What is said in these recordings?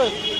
Earth.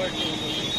working.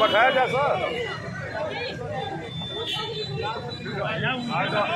बैठाया जाए sir जाओ